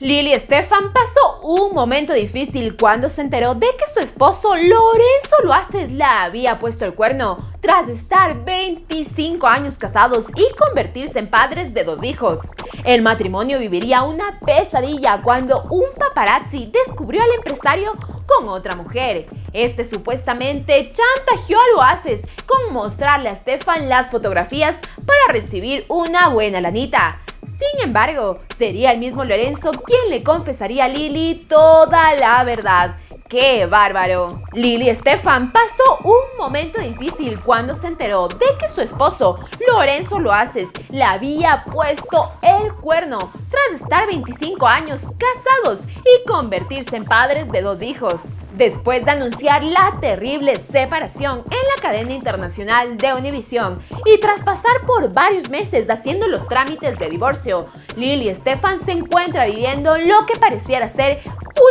Lili Estefan pasó un momento difícil cuando se enteró de que su esposo Lorenzo Loaces la había puesto el cuerno tras estar 25 años casados y convertirse en padres de dos hijos. El matrimonio viviría una pesadilla cuando un paparazzi descubrió al empresario con otra mujer. Este supuestamente chantajeó a Loaces con mostrarle a Estefan las fotografías para recibir una buena lanita. Sin embargo, sería el mismo Lorenzo quien le confesaría a Lili toda la verdad. ¡Qué bárbaro! Lili Estefan pasó un momento difícil cuando se enteró de que su esposo, Lorenzo Loaces, le había puesto el cuerno tras estar 25 años casados y convertirse en padres de dos hijos. Después de anunciar la terrible separación en la cadena internacional de Univision y tras pasar por varios meses haciendo los trámites de divorcio, Lily Stefan se encuentra viviendo lo que pareciera ser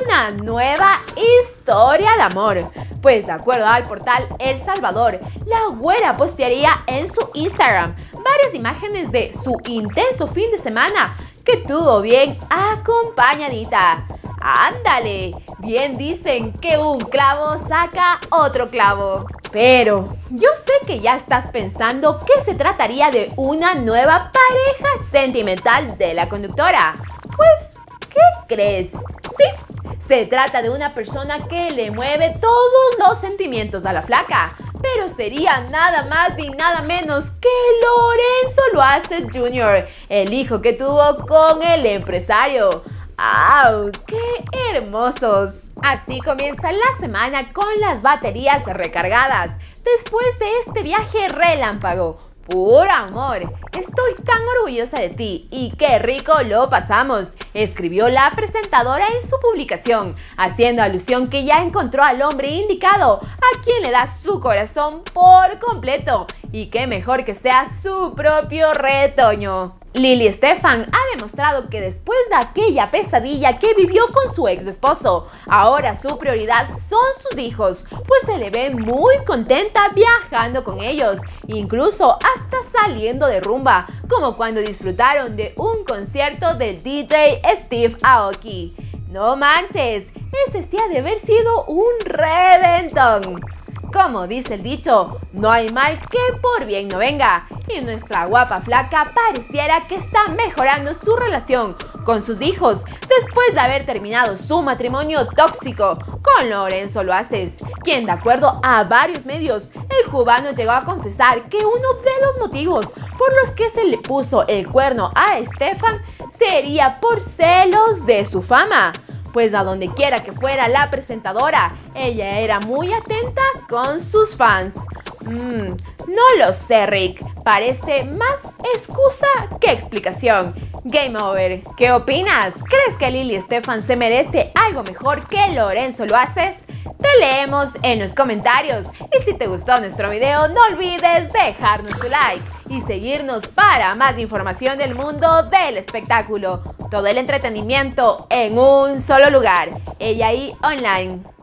una nueva historia de amor. Pues de acuerdo al portal El Salvador, la güera postearía en su Instagram varias imágenes de su intenso fin de semana que tuvo bien acompañadita. Ándale, bien dicen que un clavo saca otro clavo. Pero yo sé que ya estás pensando que se trataría de una nueva pareja sentimental de la conductora. Pues, ¿qué crees? Sí, se trata de una persona que le mueve todos los sentimientos a la flaca. Pero sería nada más y nada menos que Lorenzo Loaces Jr., el hijo que tuvo con el empresario. ¡Au! ¡Qué hermosos! Así comienza la semana con las baterías recargadas. Después de este viaje relámpago, Puro amor, estoy tan orgullosa de ti y qué rico lo pasamos, escribió la presentadora en su publicación, haciendo alusión que ya encontró al hombre indicado, a quien le da su corazón por completo y qué mejor que sea su propio retoño. Lily Stefan ha demostrado que después de aquella pesadilla que vivió con su ex esposo, ahora su prioridad son sus hijos, pues se le ve muy contenta viajando con ellos, incluso hasta saliendo de rumba, como cuando disfrutaron de un concierto del DJ Steve Aoki. No manches, ese sí ha de haber sido un reventón. Como dice el dicho, no hay mal que por bien no venga. Y nuestra guapa flaca pareciera que está mejorando su relación con sus hijos después de haber terminado su matrimonio tóxico con Lorenzo Loaces, quien de acuerdo a varios medios, el cubano llegó a confesar que uno de los motivos por los que se le puso el cuerno a Estefan sería por celos de su fama pues a donde quiera que fuera la presentadora, ella era muy atenta con sus fans. Mmm, no lo sé, Rick. Parece más excusa que explicación. Game over. ¿Qué opinas? ¿Crees que Lily Stefan se merece algo mejor que Lorenzo lo haces? Te leemos en los comentarios. Y si te gustó nuestro video, no olvides dejarnos tu like y seguirnos para más información del mundo del espectáculo. Todo el entretenimiento en un solo lugar. Ella ahí online.